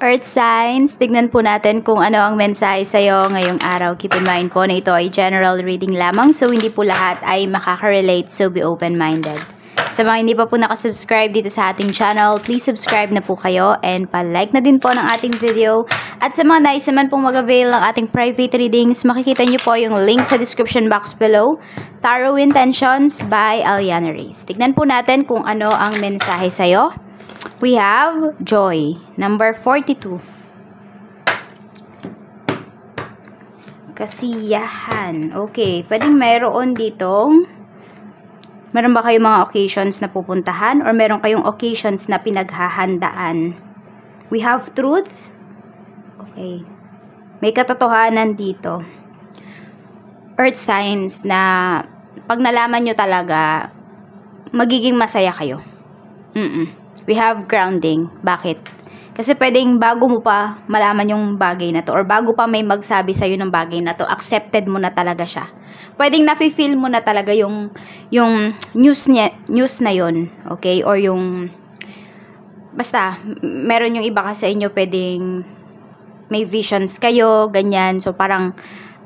Earth signs, tignan po natin kung ano ang mensahe sa'yo ngayong araw. Keep in mind po na ito ay general reading lamang so hindi po lahat ay makaka-relate so be open-minded. Sa mga hindi pa po nakasubscribe dito sa ating channel, please subscribe na po kayo and pa-like na din po ng ating video. At sa mga nais naman pong mag-avail ng ating private readings, makikita nyo po yung link sa description box below. Tarot Intentions by Aliana Reyes. Tignan po natin kung ano ang mensahe sa'yo. We have Joy, number 42. Kasiyahan. Okay, pwedeng mayroon ditong Meron ba kayong mga occasions na pupuntahan or meron kayong occasions na pinaghahandaan? We have truth. Okay. May katotohanan dito. Earth signs na pag nalaman nyo talaga, magiging masaya kayo. Mm-mm. We have grounding. Bakit? Kasi pwedeng bago mo pa malaman yung bagay na to or bago pa may magsabi sa'yo ng bagay na to, accepted mo na talaga siya. Pwedeng nafe-feel mo na talaga yung yung news niya, news na yon, okay? Or yung basta meron yung iba kasi inyo pwedeng may visions kayo, ganyan. So parang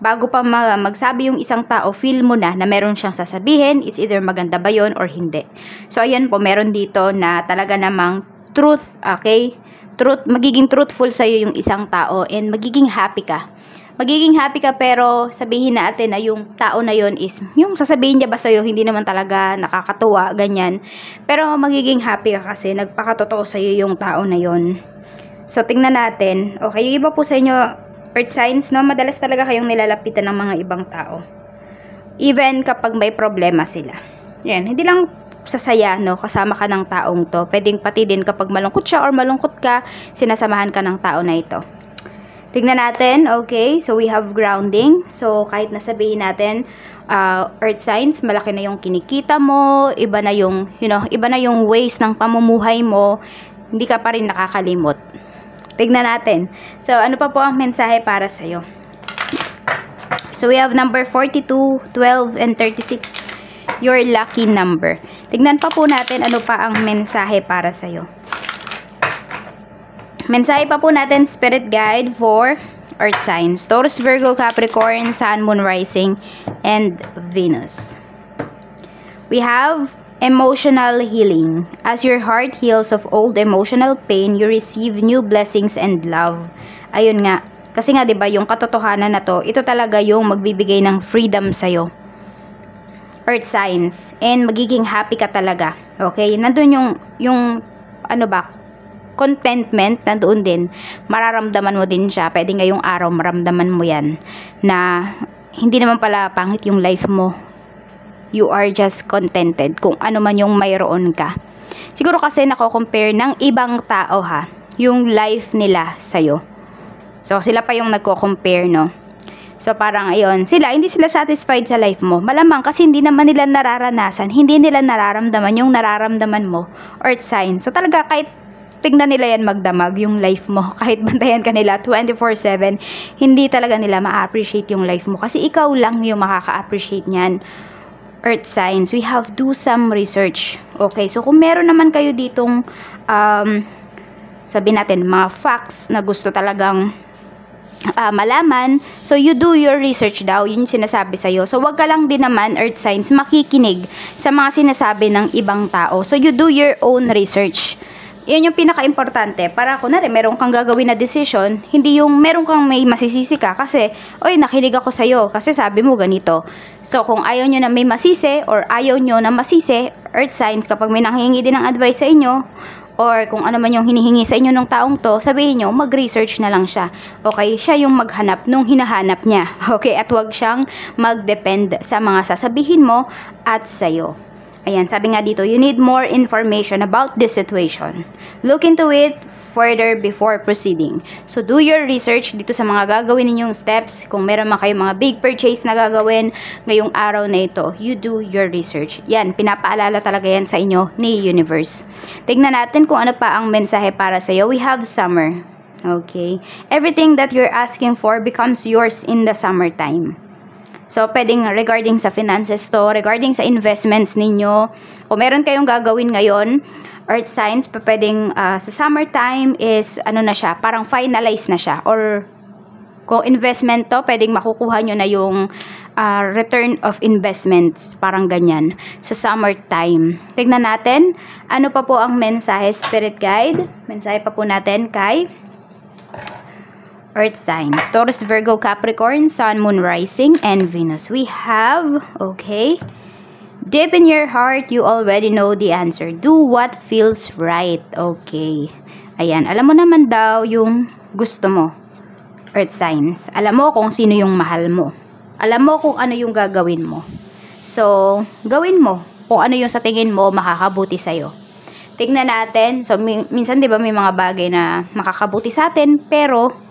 bago pa magsabi yung isang tao, feel mo na na meron siyang sasabihin, it's either maganda ba yon or hindi. So, ayan po, meron dito na talaga namang truth, okay? Truth, magiging truthful sa'yo yung isang tao and magiging happy ka. Magiging happy ka pero sabihin natin na yung tao na yon is, yung sasabihin niya ba sa'yo, hindi naman talaga nakakatuwa, ganyan. Pero magiging happy ka kasi nagpakatotoo sa'yo yung tao na yon. So, tingnan natin. Okay, yung iba po sa inyo, earth signs, no? Madalas talaga kayong nilalapitan ng mga ibang tao. Even kapag may problema sila. Yan, hindi lang sasaya, no? Kasama ka ng taong to. Pwedeng pati din kapag malungkot siya or malungkot ka, sinasamahan ka ng tao na ito. Tignan natin, okay? So, we have grounding. So, kahit nasabihin natin, uh, earth signs, malaki na yung kinikita mo, iba na yung, you know, iba na yung ways ng pamumuhay mo, hindi ka pa rin nakakalimot. Tignan natin. So, ano pa po ang mensahe para sa'yo? So, we have number 42, 12, and 36. Your lucky number. Tignan pa po natin ano pa ang mensahe para sa'yo. Mensahe pa po natin, Spirit Guide for Earth Signs. Taurus, Virgo, Capricorn, Sun, Moon, Rising, and Venus. We have Emotional healing. As your heart heals of old emotional pain, you receive new blessings and love. Ayun nga. Kasi nga 'di ba, yung katotohanan na 'to, ito talaga yung magbibigay ng freedom sa iyo. Earth signs and magiging happy ka talaga. Okay? Nandoon yung yung ano ba, contentment nandoon din. Mararamdaman mo din siya. Pwede ngayong araw maramdaman mo 'yan na hindi naman pala pangit yung life mo you are just contented kung ano man yung mayroon ka. Siguro kasi nako-compare ng ibang tao ha, yung life nila sa'yo. So, sila pa yung nagko-compare, no? So, parang ayun, sila, hindi sila satisfied sa life mo. Malamang kasi hindi naman nila nararanasan, hindi nila nararamdaman yung nararamdaman mo, earth sign. So, talaga kahit tignan nila yan magdamag yung life mo. Kahit bantayan ka nila 24-7, hindi talaga nila ma-appreciate yung life mo. Kasi ikaw lang yung makaka-appreciate niyan earth signs, we have do some research. Okay, so kung meron naman kayo ditong um, sabi natin, mga facts na gusto talagang uh, malaman. So, you do your research daw. Yun yung sinasabi sa'yo. So, wag ka lang din naman, earth signs, makikinig sa mga sinasabi ng ibang tao. So, you do your own research. Yun yung pinaka-importante. Para kunwari, meron kang gagawin na decision, hindi yung meron kang may masisisi ka kasi, oy, nakinig ako sa'yo kasi sabi mo ganito. So, kung ayaw nyo na may masisi or ayaw nyo na masisi, earth signs, kapag may nanghihingi din ng advice sa inyo, or kung ano man yung hinihingi sa inyo ng taong to, sabihin nyo, mag-research na lang siya. Okay, siya yung maghanap nung hinahanap niya. Okay, at wag siyang mag-depend sa mga sasabihin mo at sa'yo. Ayan, sabi nga dito, you need more information about this situation. Look into it further before proceeding. So, do your research dito sa mga gagawin ninyong steps. Kung meron man kayong mga big purchase na gagawin ngayong araw na ito, you do your research. Yan, pinapaalala talaga yan sa inyo ni Universe. Tignan natin kung ano pa ang mensahe para sa iyo. We have summer. Okay? Everything that you're asking for becomes yours in the summertime. So, pwedeng regarding sa finances to, regarding sa investments ninyo, o meron kayong gagawin ngayon, earth signs, pwedeng uh, sa summertime is ano na siya, parang finalize na siya or kung investment to, pwedeng makukuha nyo na yung uh, return of investments, parang ganyan, sa summertime. Tignan natin, ano pa po ang mensahe, spirit guide? Mensahe pa po natin kay Earth signs, Taurus, Virgo, Capricorn, Sun, Moon, Rising, and Venus. We have, okay, Deep in your heart, you already know the answer. Do what feels right. Okay. Ayan, alam mo naman daw yung gusto mo. Earth signs. Alam mo kung sino yung mahal mo. Alam mo kung ano yung gagawin mo. So, gawin mo. Kung ano yung sa tingin mo makakabuti sa'yo. Tingnan natin. So, minsan 'di ba may mga bagay na makakabuti sa atin pero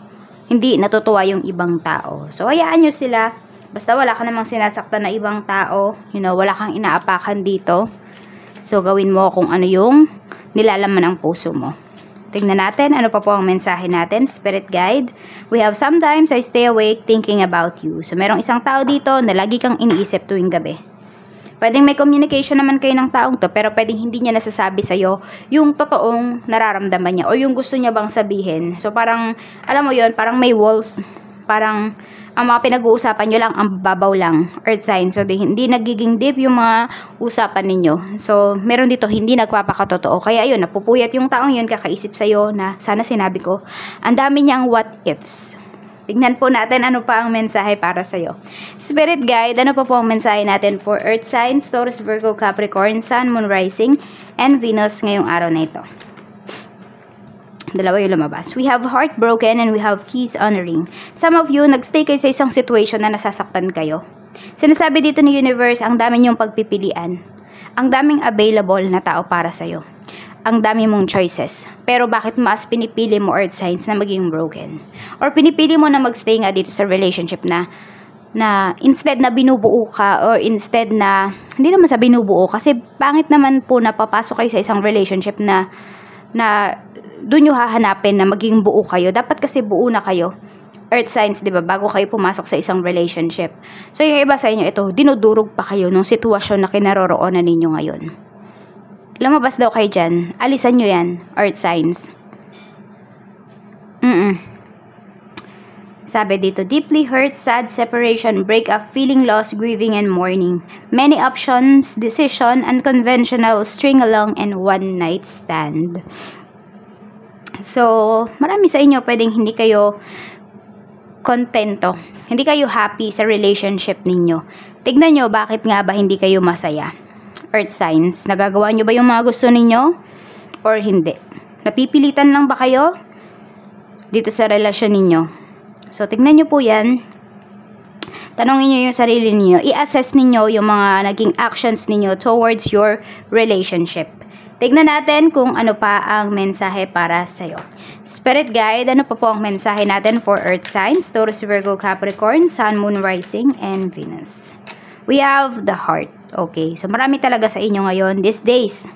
hindi natutuwa yung ibang tao. So, hayaan nyo sila Basta wala ka namang sinasaktan na ibang tao, you know, wala kang inaapakan dito. So, gawin mo kung ano yung nilalaman ng puso mo. Tingnan natin ano pa po ang mensahe natin, Spirit Guide. We have sometimes I stay awake thinking about you. So, merong isang tao dito na lagi kang iniisip tuwing gabi. Pwedeng may communication naman kayo ng taong to, pero pwedeng hindi niya nasasabi sa'yo yung totoong nararamdaman niya o yung gusto niya bang sabihin. So, parang, alam mo yon parang may walls, parang ang mga pinag-uusapan nyo lang, ang babaw lang, earth sign. So, di, hindi nagiging deep yung mga usapan ninyo. So, meron dito, hindi nagpapakatotoo. Kaya, yun, napupuyat yung taong yun, kakaisip sa'yo na, sana sinabi ko, ang dami niyang what ifs. Tignan po natin ano pa ang mensahe para sa'yo. Spirit Guide, ano pa po ang mensahe natin for Earth Signs, Taurus, Virgo, Capricorn, Sun, Moon, Rising, and Venus ngayong araw na ito. Dalawa yung lumabas. We have heartbroken and we have keys honoring. Some of you, nagstay kayo sa isang situation na nasasaktan kayo. Sinasabi dito ni Universe, ang dami niyong pagpipilian. Ang daming available na tao para sa'yo. Ang dami mong choices. Pero bakit mas pinipili mo earth signs na maging broken? Or pinipili mo na magstay nga dito sa relationship na na instead na binubuo ka or instead na hindi naman sa binubuo kasi pangit naman po na papasok kayo sa isang relationship na na doon nyo hahanapin na maging buo kayo. Dapat kasi buo na kayo. Earth signs, di ba? Bago kayo pumasok sa isang relationship. So, yung iba sa inyo, ito, dinudurog pa kayo ng sitwasyon na kinaroroonan ninyo ngayon. Lumabas daw kayo dyan. Alisan nyo yan, earth signs. Mm-mm. Sabi dito, deeply hurt, sad, separation, breakup, feeling loss, grieving, and mourning. Many options, decision, unconventional, string along, and one night stand. So, marami sa inyo pwedeng hindi kayo kontento. Hindi kayo happy sa relationship ninyo. Tignan nyo bakit nga ba hindi kayo masaya. Earth signs, nagagawa nyo ba yung mga gusto ninyo? Or hindi? Napipilitan lang ba kayo? Dito sa relasyon ninyo. So, tignan nyo po yan. Tanongin nyo yung sarili ninyo. I-assess ninyo yung mga naging actions ninyo towards your relationship. Tignan natin kung ano pa ang mensahe para sa'yo. Spirit Guide, ano pa po ang mensahe natin for Earth Signs, Taurus, Virgo, Capricorn, Sun, Moon, Rising, and Venus. We have the heart. Okay, so marami talaga sa inyo ngayon these days.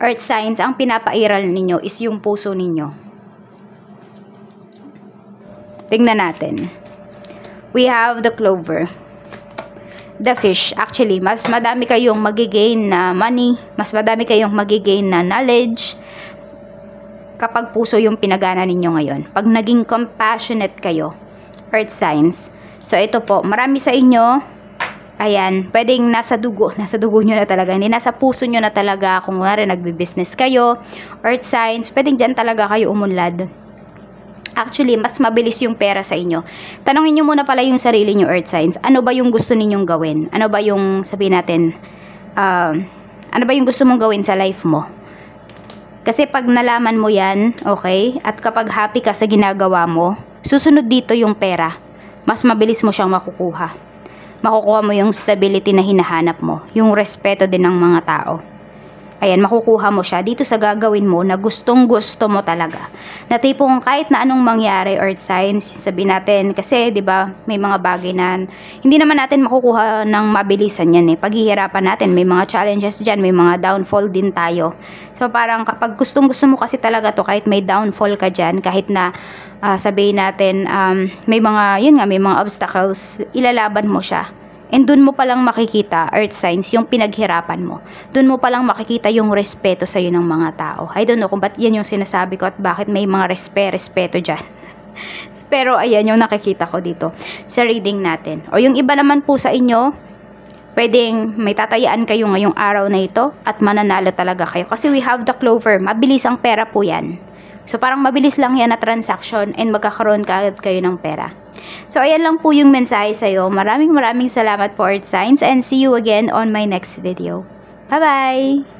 Earth Signs, ang pinapairal ninyo is yung puso ninyo. Tingnan natin. We have the clover the fish. Actually, mas madami kayong magigain na money, mas madami kayong magigain na knowledge kapag puso yung pinagana ninyo ngayon. Pag naging compassionate kayo, earth signs. So, ito po, marami sa inyo, ayan, pwedeng nasa dugo, nasa dugo nyo na talaga, hindi nasa puso nyo na talaga, kung wala nagbi-business kayo, earth signs, pwedeng dyan talaga kayo umunlad actually, mas mabilis yung pera sa inyo. Tanongin nyo muna pala yung sarili nyo, Earth Signs. Ano ba yung gusto ninyong gawin? Ano ba yung, sabihin natin, uh, ano ba yung gusto mong gawin sa life mo? Kasi pag nalaman mo yan, okay, at kapag happy ka sa ginagawa mo, susunod dito yung pera. Mas mabilis mo siyang makukuha. Makukuha mo yung stability na hinahanap mo, yung respeto din ng mga tao ayan, makukuha mo siya dito sa gagawin mo na gustong gusto mo talaga. Na tipong kahit na anong mangyari earth signs, sabi natin, kasi 'di ba may mga bagay na hindi naman natin makukuha ng mabilisan yan eh. Paghihirapan natin, may mga challenges diyan, may mga downfall din tayo. So parang kapag gustong gusto mo kasi talaga to, kahit may downfall ka diyan, kahit na uh, sabihin natin, um, may mga, yun nga, may mga obstacles, ilalaban mo siya And dun mo palang makikita, earth signs, yung pinaghirapan mo. Dun mo palang makikita yung respeto sa'yo ng mga tao. I don't know kung ba't yan yung sinasabi ko at bakit may mga respe, respeto dyan. Pero ayan yung nakikita ko dito sa reading natin. O yung iba naman po sa inyo, pwedeng may tatayaan kayo ngayong araw na ito at mananalo talaga kayo. Kasi we have the clover. Mabilis ang pera po yan. So parang mabilis lang yan na transaction and magkakaroon ka agad kayo ng pera. So ayan lang po yung mensahe sa'yo. Maraming maraming salamat po Earth Signs and see you again on my next video. Bye-bye!